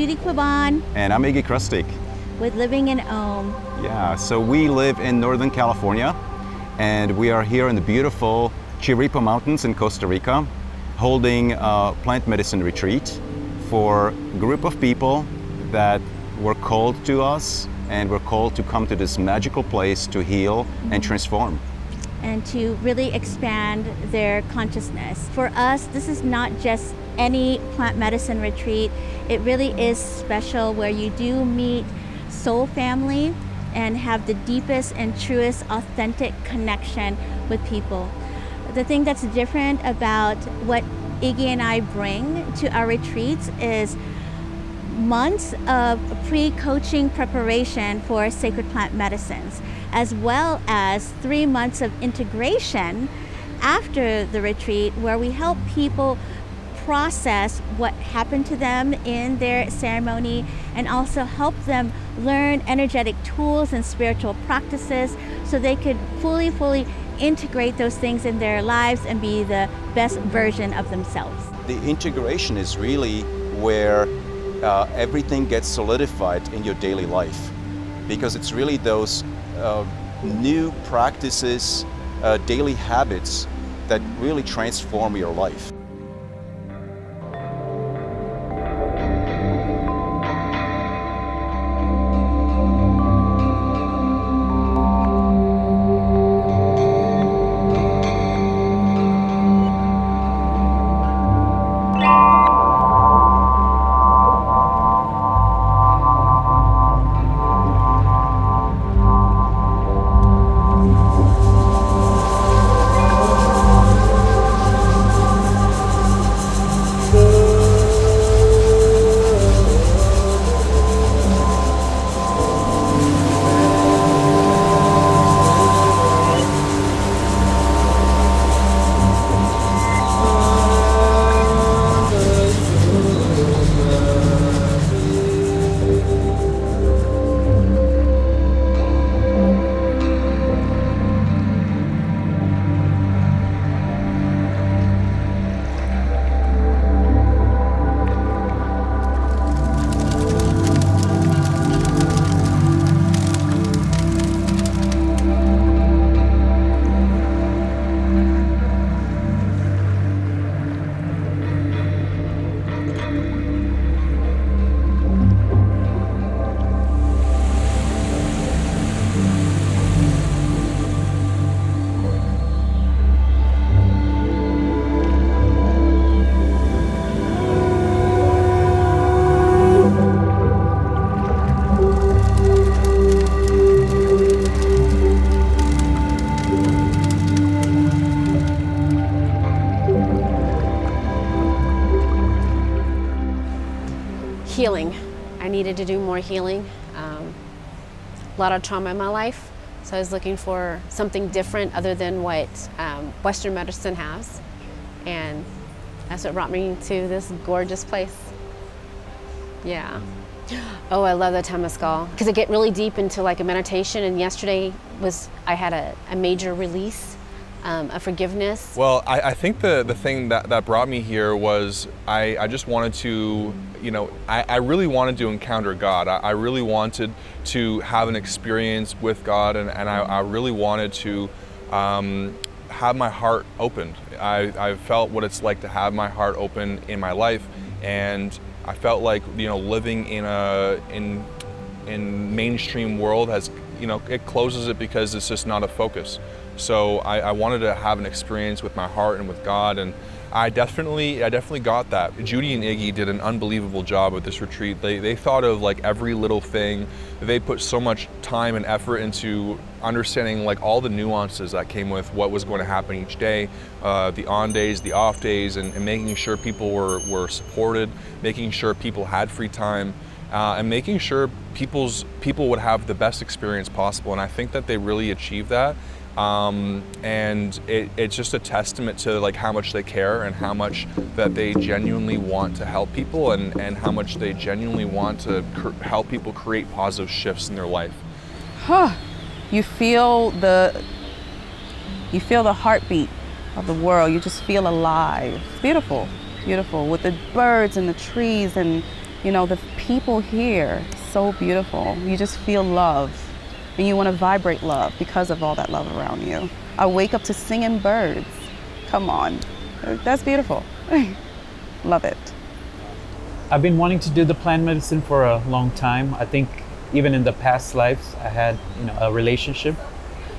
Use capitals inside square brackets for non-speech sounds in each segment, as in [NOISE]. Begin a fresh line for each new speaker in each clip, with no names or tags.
Pabon.
And I'm Iggy Krustik.
With Living in Om.
Yeah, so we live in Northern California and we are here in the beautiful Chirripó Mountains in Costa Rica holding a plant medicine retreat for a group of people that were called to us and were called to come to this magical place to heal and transform.
And to really expand their consciousness. For us, this is not just any plant medicine retreat. It really is special where you do meet soul family and have the deepest and truest authentic connection with people. The thing that's different about what Iggy and I bring to our retreats is months of pre-coaching preparation for sacred plant medicines, as well as three months of integration after the retreat where we help people process what happened to them in their ceremony and also help them learn energetic tools and spiritual practices so they could fully, fully integrate those things in their lives and be the best version of themselves.
The integration is really where uh, everything gets solidified in your daily life because it's really those uh, new practices, uh, daily habits that really transform your life.
Healing. I needed to do more healing. Um, a lot of trauma in my life, so I was looking for something different other than what um, Western medicine has. And that's what brought me to this gorgeous place. Yeah. Oh, I love the Temescal because I get really deep into like a meditation. And yesterday was I had a, a major release um, a forgiveness?
Well, I, I, think the, the thing that, that brought me here was I, I just wanted to, you know, I, I really wanted to encounter God. I, I, really wanted to have an experience with God and, and I, I really wanted to um, have my heart opened. I, I felt what it's like to have my heart open in my life and I felt like, you know, living in a, in, in mainstream world has, you know, it closes it because it's just not a focus. So I, I, wanted to have an experience with my heart and with God, and I definitely, I definitely got that. Judy and Iggy did an unbelievable job with this retreat. They, they thought of like every little thing. They put so much time and effort into understanding like all the nuances that came with what was going to happen each day, uh, the on days, the off days, and, and making sure people were, were supported, making sure people had free time. Uh, and making sure people's people would have the best experience possible. And I think that they really achieved that. Um, and it, it's just a testament to like how much they care and how much that they genuinely want to help people and, and how much they genuinely want to help people create positive shifts in their life.
Huh. You feel the you feel the heartbeat of the world. You just feel alive. Beautiful, beautiful with the birds and the trees and you know the people here, so beautiful. You just feel love and you want to vibrate love because of all that love around you. I wake up to singing birds. Come on, that's beautiful. [LAUGHS] love it.
I've been wanting to do the plant medicine for a long time. I think even in the past lives, I had you know a relationship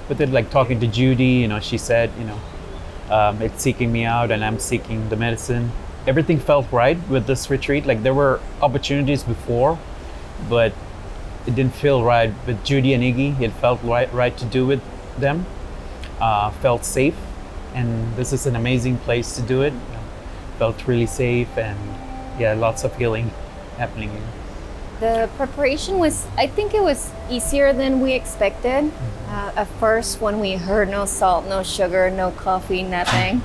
with it. Like talking to Judy, you know, she said, you know, um, it's seeking me out, and I'm seeking the medicine. Everything felt right with this retreat. Like there were opportunities before, but it didn't feel right with Judy and Iggy. It felt right, right to do with them. Uh, felt safe, and this is an amazing place to do it. Felt really safe, and yeah, lots of healing happening here.
The preparation was, I think it was easier than we expected.
Mm-hmm.
Uh, at first, when we heard no salt, no sugar, no coffee, nothing,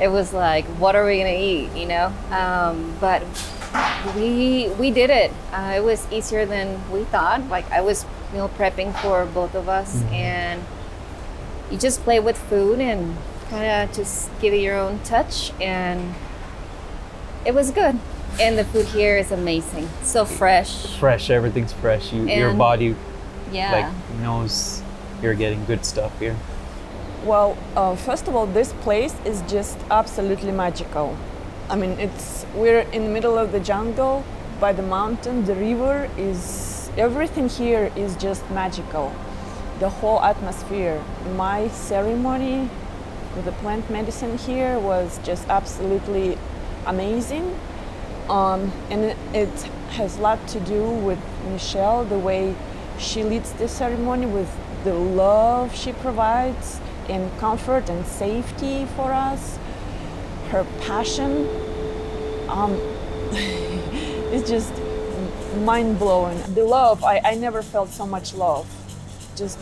it was like, what are we gonna eat, you know? Um, but we we did it. Uh, it was easier than we thought. Like I was meal prepping for both of us,
Mhm.
and you just play with food and kind of just give it your own touch, and it was good. And the food here is amazing. So fresh.
Fresh, everything's fresh. You, your body
Yeah.
like knows you're getting good stuff here.
Well, uh, first of all, this place is just absolutely magical. I mean, it's we're in the middle of the jungle, by the mountain. The river is everything here is just magical. The whole atmosphere. My ceremony with the plant medicine here was just absolutely amazing. Um, and it, it has a lot to do with Michelle, the way she leads the ceremony with the love she provides and comfort and safety for us. Her passion um, [LAUGHS] is just mind blowing. The love, I, I never felt so much love. Just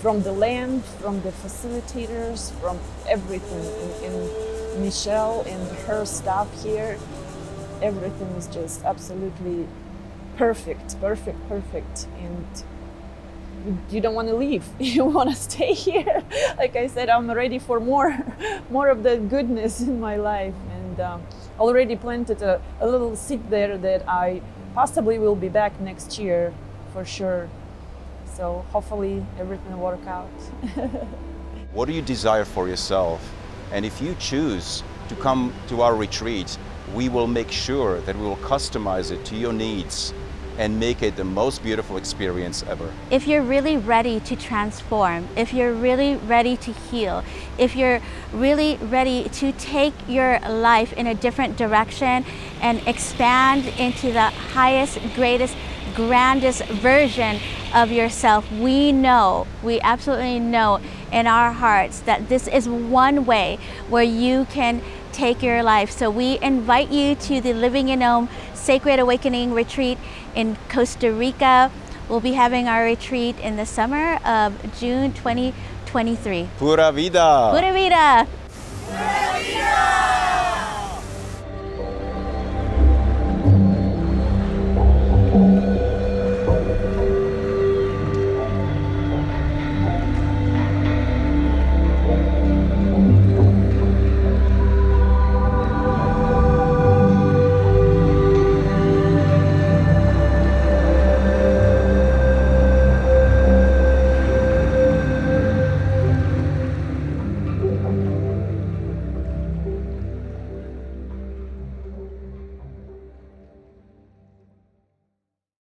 from the land, from the facilitators, from everything. In, and Michelle and her staff here, everything is just absolutely perfect, perfect, perfect. And you don't want to leave. [LAUGHS] You want to stay here. [LAUGHS] Like I said, I'm ready for more, [LAUGHS] more of the goodness in my life, and um, already planted a, a little seed there that I possibly will be back next year, for sure. So hopefully everything will work out.
What do you desire for yourself? And if you choose to come to our retreat, we will make sure that we will customize it to your needs and make it the most beautiful experience ever.
If you're really ready to transform, if you're really ready to heal, if you're really ready to take your life in a different direction and expand into the highest, greatest, grandest version of yourself, we know, we absolutely know in our hearts that this is one way where you can take your life. So we invite you to the Living in Om Sacred Awakening Retreat in Costa Rica. We'll be having our retreat in the summer of June 2023.
Pura vida!
Pura vida!
Pura vida!